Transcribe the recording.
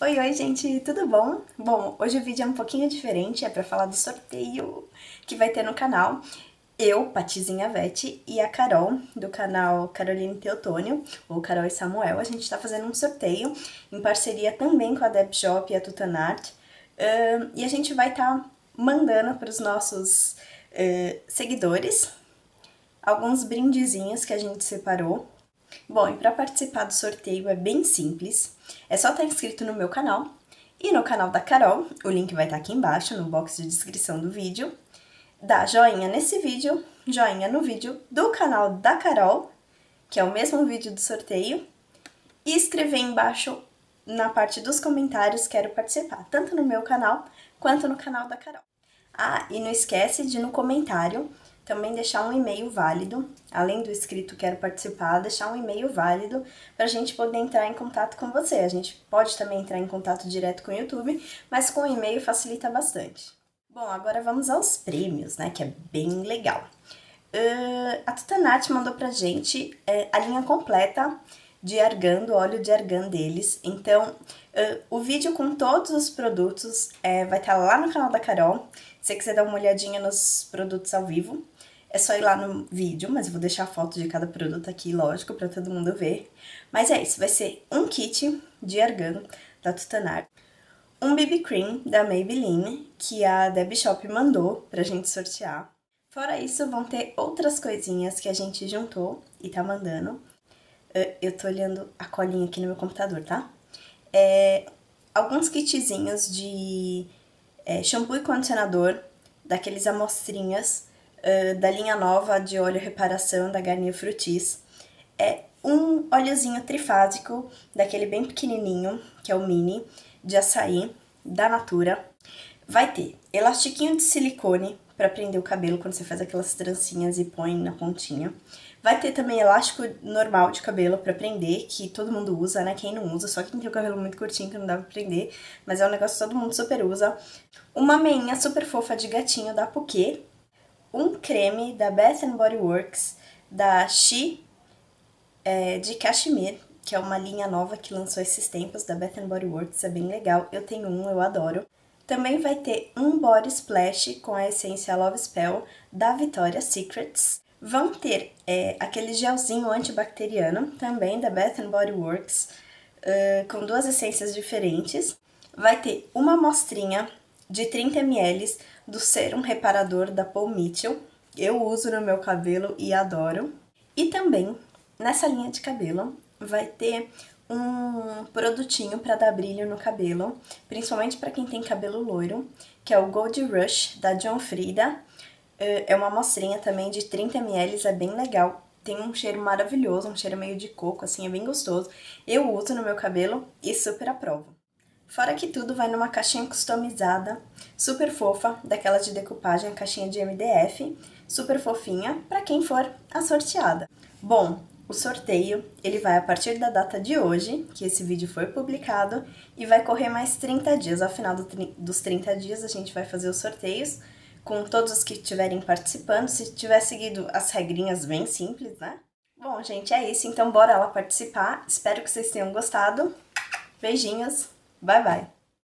Oi, oi, gente, tudo bom? Bom, hoje o vídeo é um pouquinho diferente, é pra falar do sorteio que vai ter no canal. Eu, Patizinha Vete, e a Carol, do canal Caroline Teotônio, ou Carol e Samuel, a gente tá fazendo um sorteio em parceria também com a Deb Shop e a Tutanart. Uh, e a gente vai estar tá mandando para os nossos uh, seguidores alguns brindezinhos que a gente separou Bom, e para participar do sorteio é bem simples. É só estar tá inscrito no meu canal e no canal da Carol, o link vai estar tá aqui embaixo no box de descrição do vídeo. Dá joinha nesse vídeo, joinha no vídeo do canal da Carol, que é o mesmo vídeo do sorteio, e escrever embaixo na parte dos comentários quero participar, tanto no meu canal quanto no canal da Carol. Ah, e não esquece de no comentário também deixar um e-mail válido, além do escrito quero participar, deixar um e-mail válido para a gente poder entrar em contato com você. A gente pode também entrar em contato direto com o YouTube, mas com e-mail facilita bastante. Bom, agora vamos aos prêmios, né, que é bem legal. Uh, a Tutanat mandou pra gente é, a linha completa de argan, do óleo de argan deles. Então, uh, o vídeo com todos os produtos é, vai estar tá lá no canal da Carol. Se você quiser dar uma olhadinha nos produtos ao vivo, é só ir lá no vídeo, mas eu vou deixar a foto de cada produto aqui, lógico, para todo mundo ver. Mas é isso, vai ser um kit de argan da Tutanar, um BB Cream da Maybelline, que a Deb Shop mandou pra gente sortear. Fora isso, vão ter outras coisinhas que a gente juntou e tá mandando. Eu tô olhando a colinha aqui no meu computador, tá? É, alguns kitzinhos de é, shampoo e condicionador, daqueles amostrinhas uh, da linha nova de óleo reparação da Garnier Frutis. É um óleozinho trifásico, daquele bem pequenininho, que é o mini, de açaí, da Natura. Vai ter elastiquinho de silicone para prender o cabelo quando você faz aquelas trancinhas e põe na pontinha. Vai ter também elástico normal de cabelo para prender, que todo mundo usa, né? Quem não usa, só quem tem o cabelo muito curtinho que não dá pra prender, mas é um negócio que todo mundo super usa. Uma meinha super fofa de gatinho da Puquê, um creme da Bath Body Works, da She, é, de Cashmere, que é uma linha nova que lançou esses tempos da Bath Body Works, é bem legal, eu tenho um, eu adoro. Também vai ter um Body Splash com a essência Love Spell da Victoria's Secrets. Vão ter é, aquele gelzinho antibacteriano, também da Bath Body Works, uh, com duas essências diferentes. Vai ter uma amostrinha de 30 ml do Serum Reparador da Paul Mitchell. Eu uso no meu cabelo e adoro. E também, nessa linha de cabelo, vai ter um produtinho para dar brilho no cabelo, principalmente para quem tem cabelo loiro, que é o Gold Rush da John Frida. É uma amostrinha também de 30ml, é bem legal. Tem um cheiro maravilhoso, um cheiro meio de coco, assim, é bem gostoso. Eu uso no meu cabelo e super aprovo. Fora que tudo vai numa caixinha customizada, super fofa, daquela de decupagem, caixinha de MDF, super fofinha, para quem for a sorteada. Bom, o sorteio, ele vai a partir da data de hoje, que esse vídeo foi publicado, e vai correr mais 30 dias. Ao final do, dos 30 dias, a gente vai fazer os sorteios com todos os que estiverem participando, se tiver seguido as regrinhas bem simples, né? Bom, gente, é isso. Então, bora lá participar. Espero que vocês tenham gostado. Beijinhos! Bye bye.